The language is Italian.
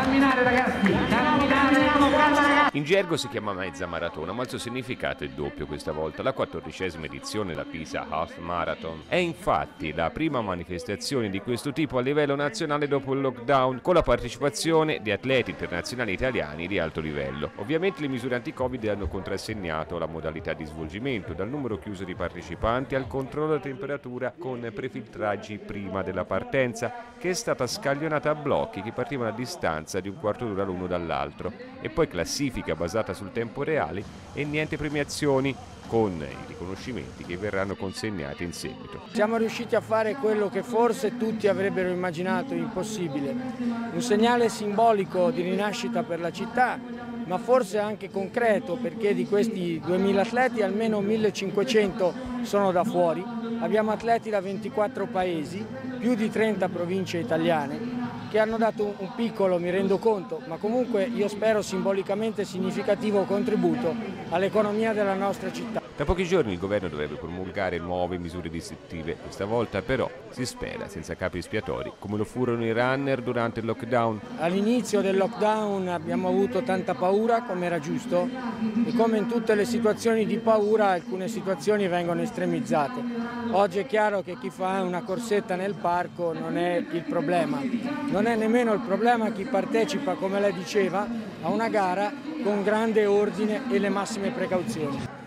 Camminare ragazzi. In gergo si chiama mezza maratona, ma il suo significato è doppio questa volta. La quattordicesima edizione della Pisa Half Marathon è infatti la prima manifestazione di questo tipo a livello nazionale dopo il lockdown, con la partecipazione di atleti internazionali italiani di alto livello. Ovviamente le misure anti-Covid hanno contrassegnato la modalità di svolgimento, dal numero chiuso di partecipanti al controllo della temperatura con prefiltraggi prima della partenza, che è stata scaglionata a blocchi che partivano a distanza di un quarto d'ora l'uno dall'altro, e poi classifica basata sul tempo reale e niente premiazioni con i riconoscimenti che verranno consegnati in seguito. Siamo riusciti a fare quello che forse tutti avrebbero immaginato impossibile, un segnale simbolico di rinascita per la città, ma forse anche concreto perché di questi 2000 atleti almeno 1500 sono da fuori, abbiamo atleti da 24 paesi, più di 30 province italiane che hanno dato un piccolo, mi rendo conto, ma comunque io spero simbolicamente significativo contributo all'economia della nostra città. Da pochi giorni il governo dovrebbe promulgare nuove misure restrittive, questa volta però si spera senza capi espiatori come lo furono i runner durante il lockdown. All'inizio del lockdown abbiamo avuto tanta paura come era giusto e come in tutte le situazioni di paura alcune situazioni vengono estremizzate. Oggi è chiaro che chi fa una corsetta nel parco non è il problema, non è nemmeno il problema chi partecipa come lei diceva a una gara con grande ordine e le massime precauzioni.